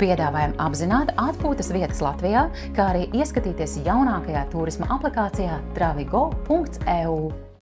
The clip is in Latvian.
Piedāvājam apzināti atpūtas vietas Latvijā, kā arī ieskatīties jaunākajā turisma aplikācijā travigo.eu.